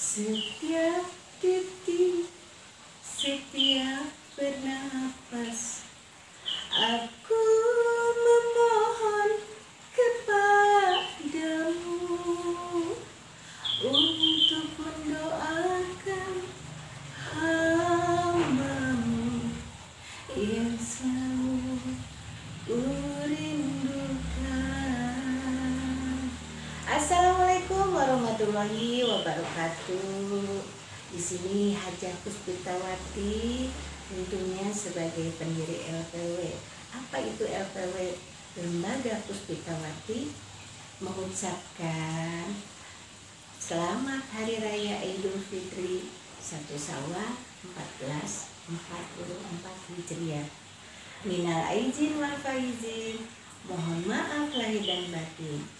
Setiap detik, setiap bernapas Aku memohon kepadamu Untuk mendoakan hambamu Yang selalu warahmatullahi wabarakatuh. Di sini Hajah Puspitawati tentunya sebagai pendiri LPW. Apa itu LPW? Lembaga Puspitawati mengucapkan Selamat Hari Raya Idul Fitri 1 Syawal 1444 Hijriah. Minal aizin wal faizin. Mohon maaf lahir dan batin.